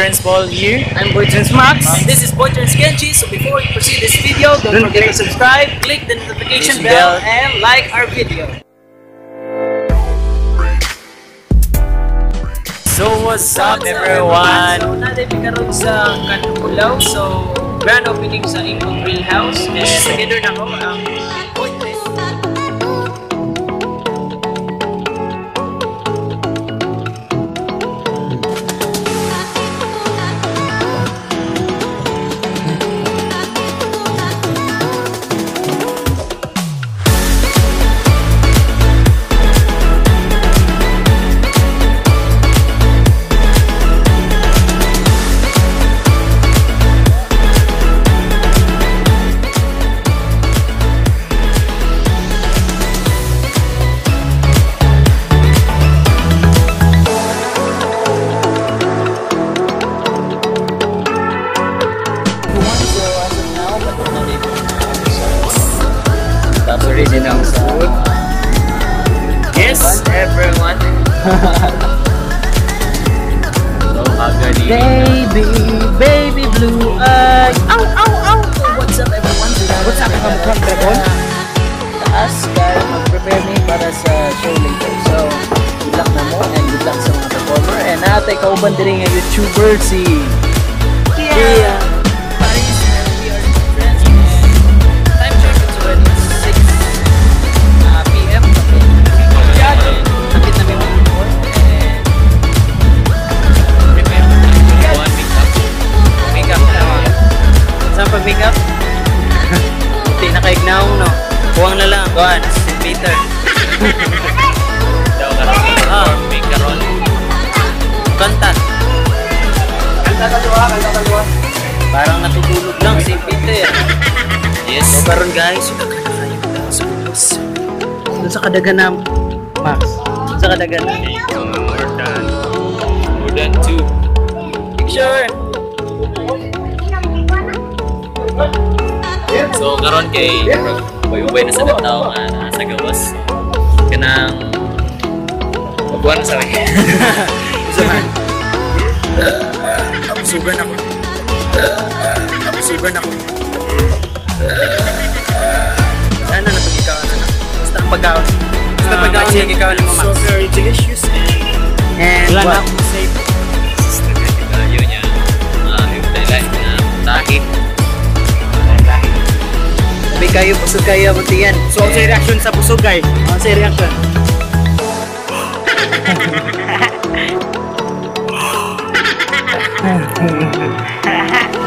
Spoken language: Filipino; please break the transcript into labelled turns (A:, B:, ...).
A: Trans Paul here.
B: I'm Boytrans Max.
C: And this is Boytrans Genji. So before we proceed this video, don't,
B: Don't
C: forget to subscribe, click the notification bell,
A: bell.
C: and like our video.
A: So what's up
C: So,
A: everyone?
C: natin karon sa Kanulaw. So, grand opening sa Ingkong Grill House. And together na ko ang
A: Tapos already food. Yes, everyone.
B: Baby, baby blue eye. Ow, ow, ow.
C: What's up everyone?
B: What's up, kamukhang dragon?
A: Taas kaya mag-prepare me para sa uh, show later. So, good luck na mo and good luck sa mga performer. And natin kauban din nga YouTuber si
B: Yeah.
C: Saan pag makeup?
B: Hindi nakaignaong no.
A: Kuwang na lang.
B: Kuhan, St. Peter.
A: Daw ka rin
B: Ah.
A: May karon.
B: Kanta.
A: Parang natutulog lang si Peter. Yes.
B: So karon guys, doon sa kadagan na Max. Doon sa kadagan na.
A: More than more than two.
B: Picture.
A: So karon kay ubay-ubay na sa tao nga nasa gawas. Kanang Magbuwan na sa akin.
B: Isa man.
A: Sugan ako. Sugan ako.
B: Ano na pag ikaw ano? Basta ang pagkaon. Basta
A: Ah,
B: ikaw ni Mama.
A: So very delicious
B: And
A: na
B: what? Kayo, busog kayo, buti yan. So, ang sa reaction sa busog kay? Ang sa reaction?